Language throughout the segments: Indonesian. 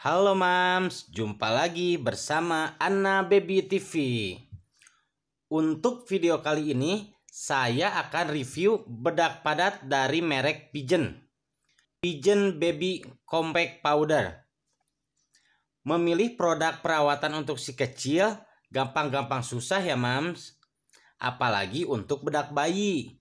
Halo Mams, jumpa lagi bersama Anna Baby TV. Untuk video kali ini, saya akan review bedak padat dari merek Pigeon. Pigeon Baby Compact Powder. Memilih produk perawatan untuk si kecil gampang-gampang susah ya Mams. Apalagi untuk bedak bayi.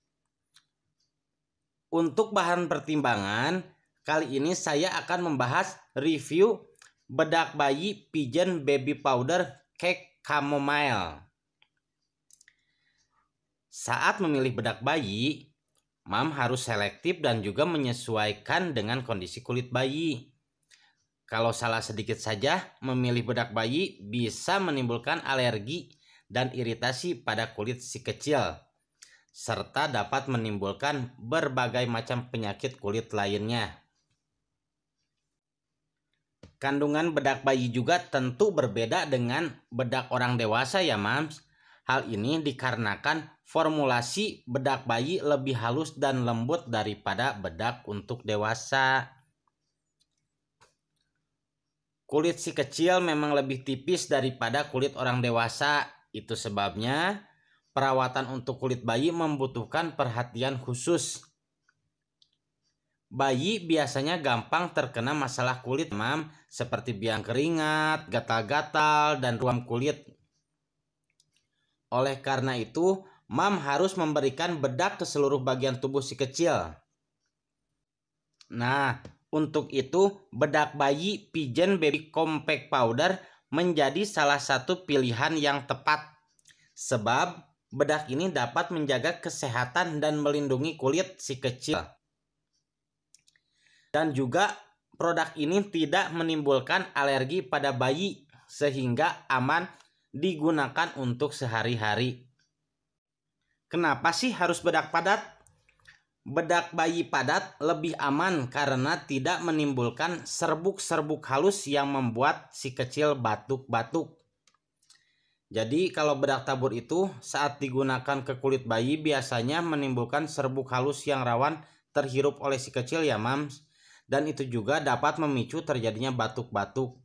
Untuk bahan pertimbangan, kali ini saya akan membahas review bedak bayi Pigeon Baby Powder Cake Chamomile. Saat memilih bedak bayi, mam harus selektif dan juga menyesuaikan dengan kondisi kulit bayi. Kalau salah sedikit saja, memilih bedak bayi bisa menimbulkan alergi dan iritasi pada kulit si kecil, serta dapat menimbulkan berbagai macam penyakit kulit lainnya. Kandungan bedak bayi juga tentu berbeda dengan bedak orang dewasa ya mams. Hal ini dikarenakan formulasi bedak bayi lebih halus dan lembut daripada bedak untuk dewasa. Kulit si kecil memang lebih tipis daripada kulit orang dewasa. Itu sebabnya perawatan untuk kulit bayi membutuhkan perhatian khusus. Bayi biasanya gampang terkena masalah kulit, mam, seperti biang keringat, gatal-gatal, dan ruam kulit. Oleh karena itu, mam harus memberikan bedak ke seluruh bagian tubuh si kecil. Nah, untuk itu, bedak bayi Pigeon Baby Compact Powder menjadi salah satu pilihan yang tepat. Sebab, bedak ini dapat menjaga kesehatan dan melindungi kulit si kecil dan juga produk ini tidak menimbulkan alergi pada bayi sehingga aman digunakan untuk sehari-hari. Kenapa sih harus bedak padat? Bedak bayi padat lebih aman karena tidak menimbulkan serbuk-serbuk halus yang membuat si kecil batuk-batuk. Jadi kalau bedak tabur itu saat digunakan ke kulit bayi biasanya menimbulkan serbuk halus yang rawan terhirup oleh si kecil ya mams dan itu juga dapat memicu terjadinya batuk-batuk.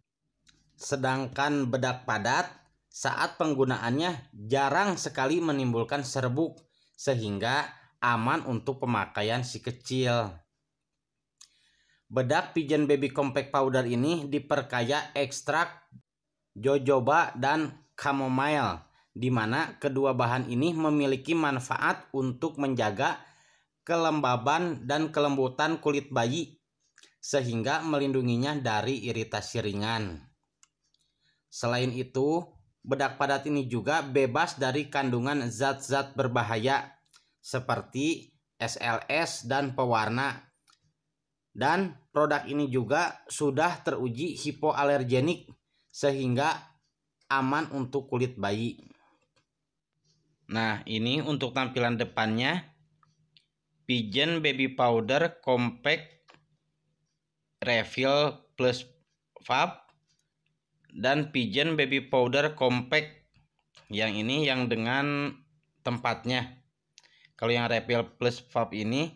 Sedangkan bedak padat saat penggunaannya jarang sekali menimbulkan serbuk sehingga aman untuk pemakaian si kecil. Bedak Pigeon Baby Compact Powder ini diperkaya ekstrak jojoba dan chamomile di mana kedua bahan ini memiliki manfaat untuk menjaga kelembaban dan kelembutan kulit bayi sehingga melindunginya dari iritasi ringan. Selain itu, bedak padat ini juga bebas dari kandungan zat-zat berbahaya seperti SLS dan pewarna. Dan produk ini juga sudah teruji hipoalergenik sehingga aman untuk kulit bayi. Nah, ini untuk tampilan depannya. Pigeon Baby Powder Compact refill plus fab dan pigeon baby powder compact. Yang ini yang dengan tempatnya. Kalau yang refill plus fab ini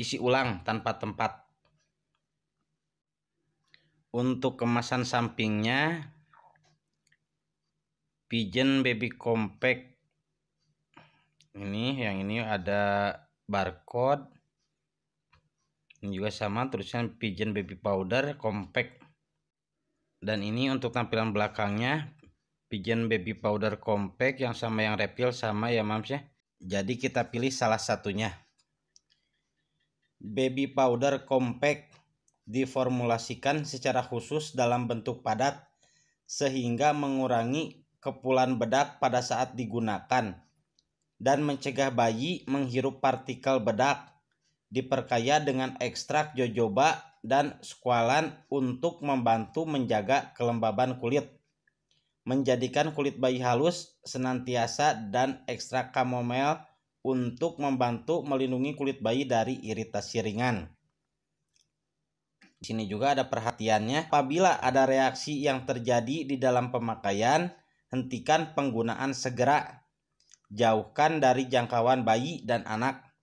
isi ulang tanpa tempat. Untuk kemasan sampingnya pigeon baby compact. Ini yang ini ada barcode ini juga sama tulisan pigeon baby powder compact. Dan ini untuk tampilan belakangnya pigeon baby powder compact yang sama yang refill sama ya mams ya. Jadi kita pilih salah satunya. Baby powder compact diformulasikan secara khusus dalam bentuk padat sehingga mengurangi kepulan bedak pada saat digunakan dan mencegah bayi menghirup partikel bedak diperkaya dengan ekstrak jojoba dan squalan untuk membantu menjaga kelembaban kulit, menjadikan kulit bayi halus senantiasa dan ekstrak chamomile untuk membantu melindungi kulit bayi dari iritasi ringan. Di sini juga ada perhatiannya, apabila ada reaksi yang terjadi di dalam pemakaian, hentikan penggunaan segera. Jauhkan dari jangkauan bayi dan anak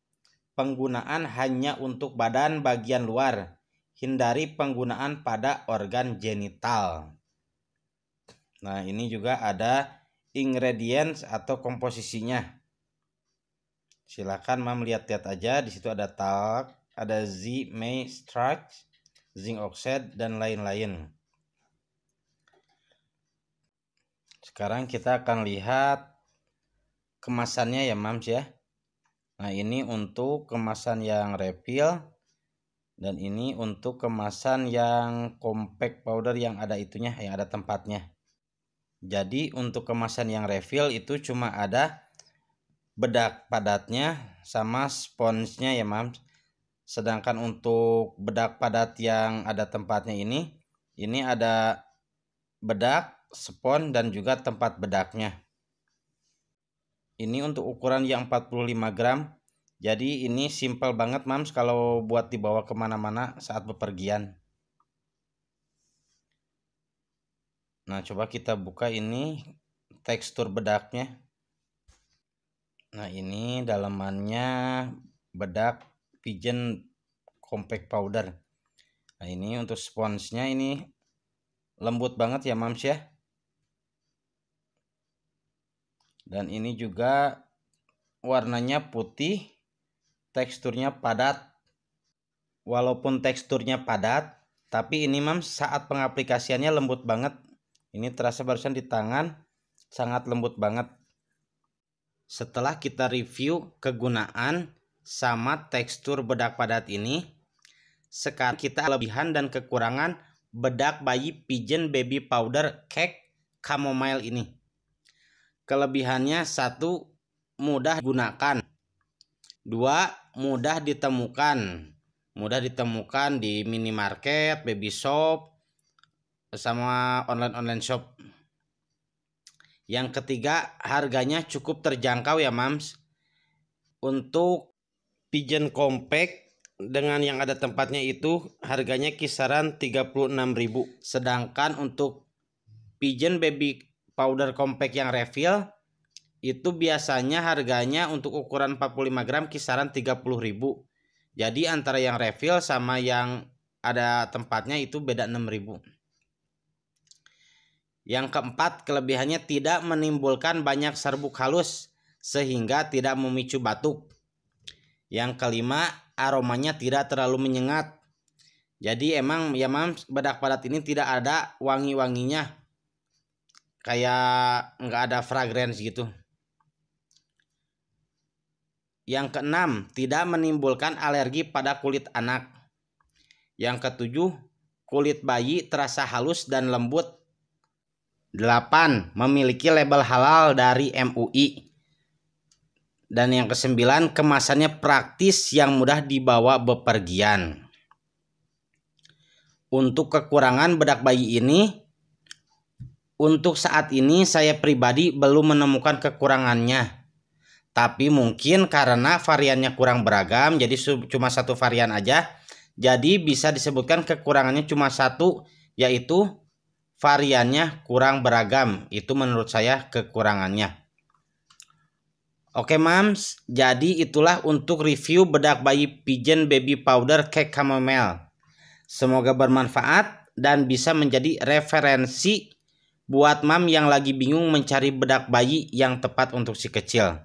penggunaan hanya untuk badan bagian luar. hindari penggunaan pada organ genital. Nah, ini juga ada ingredients atau komposisinya. Silakan Mam lihat-lihat aja. Di situ ada talc, ada Z, May, starch, zinc oxide dan lain-lain. Sekarang kita akan lihat kemasannya ya Mams ya. Nah, ini untuk kemasan yang refill dan ini untuk kemasan yang compact powder yang ada itunya yang ada tempatnya. Jadi untuk kemasan yang refill itu cuma ada bedak padatnya sama sponsnya ya mam. Sedangkan untuk bedak padat yang ada tempatnya ini ini ada bedak spon dan juga tempat bedaknya ini untuk ukuran yang 45 gram jadi ini simple banget mams kalau buat dibawa ke mana-mana saat bepergian. Nah coba kita buka ini tekstur bedaknya. Nah ini dalamannya bedak pigeon compact powder. Nah ini untuk sponsnya ini lembut banget ya mams ya. Dan ini juga warnanya putih teksturnya padat. Walaupun teksturnya padat, tapi ini mam saat pengaplikasiannya lembut banget. Ini terasa barusan di tangan sangat lembut banget. Setelah kita review kegunaan sama tekstur bedak padat ini, sekarang kita lebihan dan kekurangan bedak bayi pigeon baby powder cake chamomile ini. Kelebihannya satu mudah gunakan. Dua, mudah ditemukan. Mudah ditemukan di minimarket, baby shop, sama online-online shop. Yang ketiga, harganya cukup terjangkau ya, Mams. Untuk pigeon compact dengan yang ada tempatnya itu harganya kisaran 36.000. Sedangkan untuk pigeon baby powder compact yang refill itu biasanya harganya untuk ukuran 45 gram kisaran 30.000 jadi antara yang refill sama yang ada tempatnya itu beda 6.000 yang keempat kelebihannya tidak menimbulkan banyak serbuk halus sehingga tidak memicu batuk. Yang kelima aromanya tidak terlalu menyengat. Jadi emang ya mam bedak padat ini tidak ada wangi-wanginya kayak nggak ada fragrance gitu yang keenam, tidak menimbulkan alergi pada kulit anak. Yang ketujuh, kulit bayi terasa halus dan lembut. Delapan, memiliki label halal dari MUI. Dan yang kesembilan, kemasannya praktis yang mudah dibawa bepergian. Untuk kekurangan bedak bayi ini, untuk saat ini saya pribadi belum menemukan kekurangannya. Tapi mungkin karena variannya kurang beragam jadi cuma satu varian aja jadi bisa disebutkan kekurangannya cuma satu yaitu variannya kurang beragam. Itu menurut saya kekurangannya. Oke mams, jadi itulah untuk review bedak bayi Pigeon Baby Powder Cake Chamomile. Semoga bermanfaat dan bisa menjadi referensi buat mam yang lagi bingung mencari bedak bayi yang tepat untuk si kecil.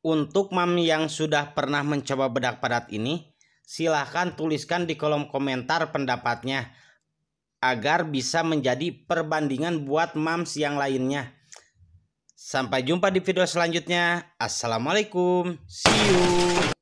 Untuk mami yang sudah pernah mencoba bedak padat ini, silahkan tuliskan di kolom komentar pendapatnya agar bisa menjadi perbandingan buat mams yang lainnya. Sampai jumpa di video selanjutnya. Assalamualaikum. See you.